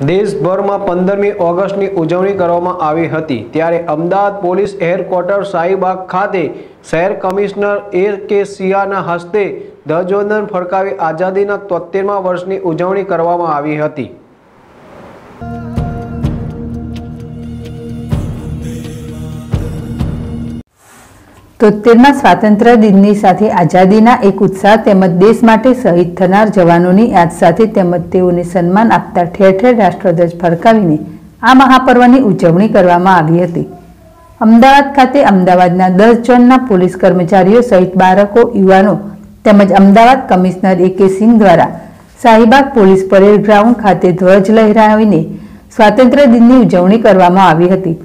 દેશભરમાં પંદરમી ઓગસ્ટની ઉજવણી કરવામાં આવી હતી. ત્યારે અમદાવાદ પોલીસ હેડક્વાર્ટર શાહીબાગ ખાતે શહેર કમિશનર એ કે સિયાના હસ્તે ધ્વજવંદન ફરકાવી આઝાદીના તોતેરમા વર્ષની ઉજવણી કરવામાં આવી હતી. તોતેરમાં સ્વાતંત્ર્ય દિનની સાથે આઝાદીના એક ઉત્સાહ તેમજ દેશ માટે શહીદ થનાર જવાનોની યાદ સાથે તેમજ તેઓને સન્માન આપતા ઠેર ઠેર રાષ્ટ્રધ્વજ ફરકાવીને આ મહાપર્વની ઉજવણી કરવામાં આવી હતી. અમદાવાદ ખાતે અમદાવાદના દસ જણના પોલીસ કર્મચારીઓ સહિત બાળકો, યુવાનો તેમજ અમદાવાદ કમિશનર એ કે સિંહ દ્વારા શાહીબાગ પોલીસ પરેડ ગ્રાઉન્ડ ખાતે ધ્વજ લહેરાવીને સ્વાતંત્ર્ય દિનની ઉજવણી કરવામાં આવી હતી.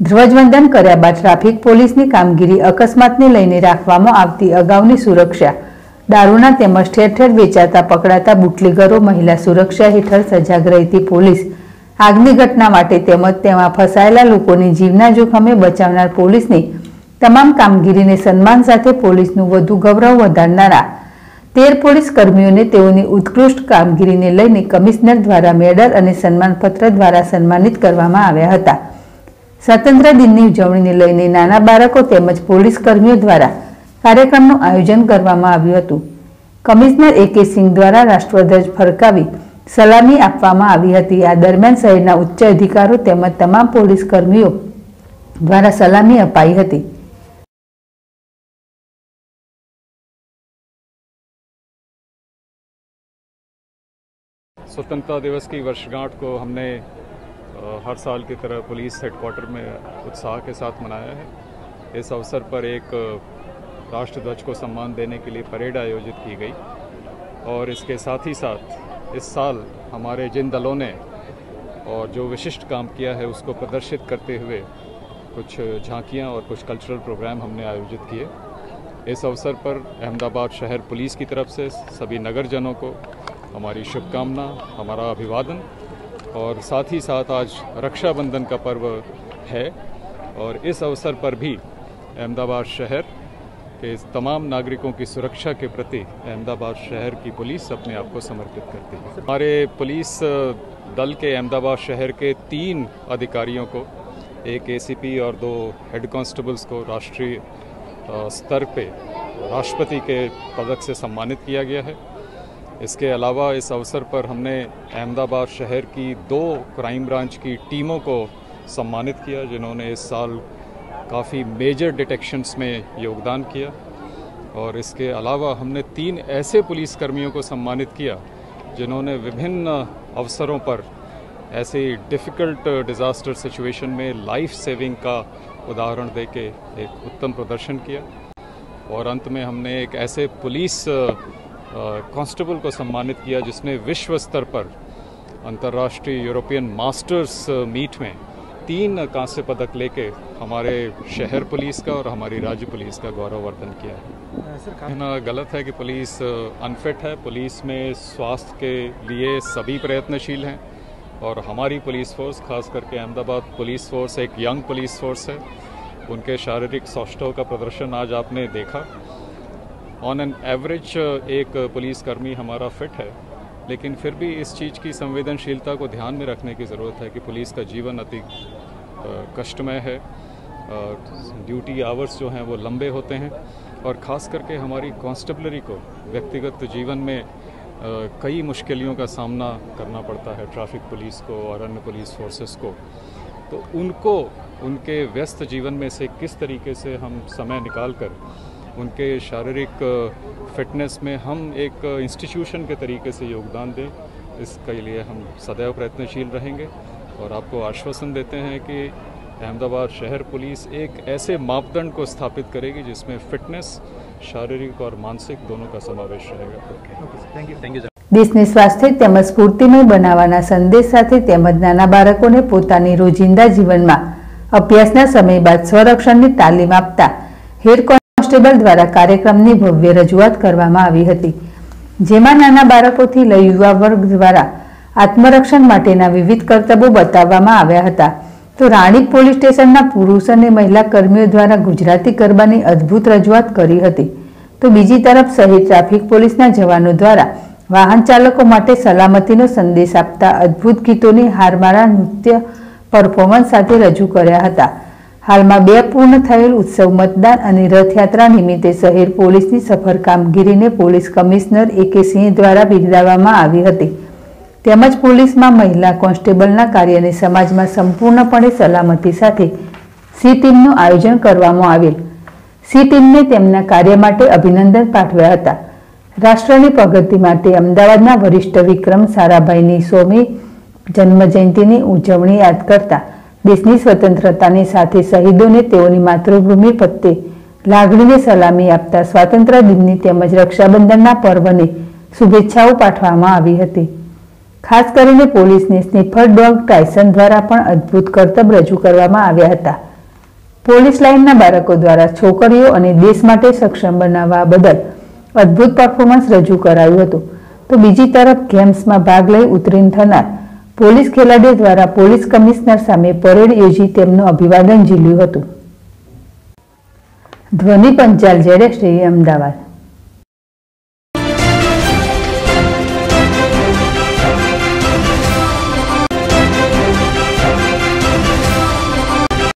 ધ્વજવંદન કર્યા બાદ ટ્રાફિક પોલીસની કામગીરી અકસ્માતને લઈને રાખવામાં આવતી અગાઉની સુરક્ષા. દારૂના તેમજ ઠેર ઠેર વેચાતા પકડાતા બુટલીગરો મહિલા સુરક્ષા હેઠળ સજાગ રહેતી પોલીસ. આગની ઘટના માટે તેમજ તેમાં ફસાયેલા લોકોની જીવના જોખમે બચાવનાર પોલીસની તમામ કામગીરીને સન્માન સાથે પોલીસનું વધુ ગૌરવ વધારનારા તેર પોલીસ કર્મીઓને તેઓની ઉત્કૃષ્ટ કામગીરીને લઈને કમિશનર દ્વારા મેડલ અને સન્માનપત્ર દ્વારા સન્માનિત કરવામાં આવ્યા હતા. સ્વાતંત્ર્ય દિનની ઉજવણીને લઈને નાના બાળકો તેમજ પોલીસ કર્મીઓ દ્વારા કાર્યક્રમનું આયોજન કરવામાં આવ્યું હતું કમિશનર એ કે સિંહ દ્વારા રાષ્ટ્રધ્વજ ફરકાવી સલામી આપવામાં આવી હતી આ દરમિયાન શહેરના ઉચ્ચ અધિકારો તેમજ તમામ પોલીસ કર્મીઓ દ્વારા સલામી અપાઈ હતી स्वतंत्रता दिवस की वर्षगांठ को हमने अ, हर साल की तरह पुलिस हेडक्वार्टर में उत्साह के साथ मनाया है। इस अवसर पर एक अ, राष्ट्रध्वज को सम्मान देने के लिए परेड आयोजित की गई। और इसके साथ ही साथ इस साल हमारे जिन दलों ने और जो विशिष्ट काम किया है उसको प्रदर्शित करते हुए कुछ झांकियाँ और कुछ कल्चरल प्रोग्राम हमने आयोजित किए। इस अवसर पर अहमदाबाद शहर पुलिस की तरफ़ से सभी नगरजनों को हमारी शुभकामना हमारा अभिवादन और साथ ही साथ आज रक्षाबंधन का पर्व है और इस अवसर पर भी अहमदाबाद शहर के तमाम नागरिकों की सुरक्षा के प्रति अहमदाबाद शहर की पुलिस अपने आप को समर्पित करती है। हमारे पुलिस दल के अहमदाबाद शहर के तीन अधिकारियों को, एक एसीपी और दो हेड कांस्टेबल्स को राष्ट्रीय स्तर पे राष्ट्रपति के पदक से सम्मानित किया गया है। इसके अलावा इस अवसर पर हमने अहमदाबाद शहर की दो क्राइम ब्रांच की टीमों को सम्मानित किया, जिन्होंने इस साल काफ़ी मेजर डिटेक्शंस में योगदान किया। और इसके अलावा हमने तीन ऐसे पुलिसकर्मियों को सम्मानित किया, जिन्होंने विभिन्न अवसरों पर ऐसे डिफ़िकल्ट डिज़ास्टर सिचुएशन में लाइफ सेविंग का उदाहरण दे के एक उत्तम प्रदर्शन किया। और अंत में हमने एक ऐसे पुलिस कांस्टेबल को सम्मानित किया जिसने विश्व स्तर पर अंतर्राष्ट्रीय यूरोपियन मास्टर्स मीट में तीन कांस्य पदक लेके हमारे शहर पुलिस का और हमारी राज्य पुलिस का गौरववर्धन किया है। कहना गलत है कि पुलिस अनफिट है। पुलिस में स्वास्थ्य के लिए सभी प्रयत्नशील हैं और हमारी पुलिस फोर्स खास करके अहमदाबाद पुलिस फोर्स एक यंग पुलिस फोर्स है। उनके शारीरिक सौष्ठव का प्रदर्शन आज आपने देखा। ऑन एन एवरेज एक पुलिसकर्मी हमारा फिट है, लेकिन फिर भी इस चीज़ की संवेदनशीलता को ध्यान में रखने की ज़रूरत है कि पुलिस का जीवन अति कष्टमय है ड्यूटी आवर्स जो हैं वो लंबे होते हैं, और ख़ास करके हमारी कांस्टेबलरी को व्यक्तिगत जीवन में कई मुश्किलों का सामना करना पड़ता है ट्रैफ़िक पुलिस को और अन्य पुलिस फोर्सेस को। तो उनको, उनके व्यस्त जीवन में से किस तरीके से हम समय निकाल कर उनके शारीरिक फिटनेस में हम एक इंस्टीट्यूशन के तरीके से योगदान दें इसके लिए हम सदैव प्रयत्नशील रहेंगे और आपको आश्वासन देते हैं कि अहमदाबाद शहर पुलिस एक ऐसे मापदंड को स्थापित करेगी जिसमें फिटनेस शारीरिक और मानसिक दोनों का समावेश रहेगा દેશને સ્વાસ્થ્ય તેમજ સ્ફૂર્તિમય બનાવવાના સંદેશ સાથે તેમજ નાના બાળકોને પોતાની રોજિંદા જીવનમાં અભ્યાસના સમય બાદ સ્વરક્ષણની તાલીમ આપતા હેડ કોન્સ્ટેબલ દ્વારા કાર્યક્રમની ભવ્ય રજૂઆત કરવામાં આવી હતી, જેમાં નાના બાળકોથી લઈ યુવા વર્ગ દ્વારા આત્મરક્ષણ માટેના વિવિધ કરતબો બતાવવામાં આવ્યા હતા. તો રાણીપ પોલીસ સ્ટેશનના પુરુષ અને મહિલા કર્મીઓ દ્વારા ગુજરાતી ગરબાની અદ્ભુત રજૂઆત કરી હતી. તો બીજી તરફ શહેર ટ્રાફિક પોલીસના જવાનો દ્વારા વાહન ચાલકો માટે સલામતીનો સંદેશ આપતા અદ્ભુત ગીતોની હારમારા નૃત્ય પરફોર્મન્સ સાથે રજૂ કર્યા હતા. હાલમાં બે પૂર્ણ થયેલ ઉત્સવ મતદાન અને રથયાત્રા નિમિત્તે શહેર પોલીસની સફળ કામગીરીને પોલીસ કમિશનર એ કે સિંહ દ્વારા બિરદાવવામાં આવી હતી. તેમજ પોલીસમાં મહિલા કોન્સ્ટેબલના કાર્યને સમાજમાં સંપૂર્ણપણે સલામતી સાથે સી ટીમનું આયોજન કરવામાં આવેલ. સી ટીમને તેમના કાર્ય માટે અભિનંદન પાઠવ્યા હતા. રાષ્ટ્રની પ્રગતિ માટે અમદાવાદના વરિષ્ઠ વિક્રમ સારાભાઈની સોમી જન્મજયંતિની ઉજવણી યાદ કરતા દેશની સ્વતંત્રતાની સાથે શહીદોને તેઓની માતૃભૂમિ પ્રત્યે લાગણીને સલામી આપતા સ્વાતંત્ર્ય દિનની તેમજ રક્ષાબંધનના પર્વને શુભેચ્છાઓ પાઠવવામાં આવી હતી. ખાસ કરીને પોલીસને સ્નીફર ડોગ ટાયસન દ્વારા પણ અદ્ભુત કર્તબ રજૂ કરવામાં આવ્યા હતા. પોલીસ લાઇનના બાળકો દ્વારા છોકરીઓ અને દેશ માટે સક્ષમ બનાવવા બદલ અદ્ભુત પરફોર્મન્સ રજૂ કરાયું હતું. તો બીજી તરફ ગેમ્સમાં ભાગ લઈ ઉત્તીર્ણ થનાર પોલીસ ખેલાડીઓ દ્વારા પોલીસ કમિશનર સામે પરેડ યોજી તેમનું અભિવાદન ઝીલ્યું હતું. ધ્વનિ પંચાલ જેડેશ અમદાવાદ.